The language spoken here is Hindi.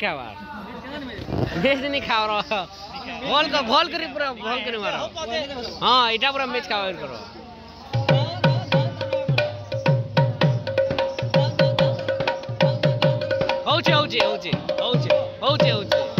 क्या बार नहीं खा रहा। कर भोल करी पूरा भोल करी मारो। हाँ इटा पूरा मैच खावा करो। होचे होचे होचे होचे होचे होचे